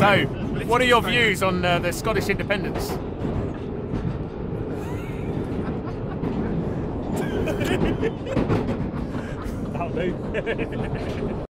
So, what are your views on uh, the Scottish independence? That'll do.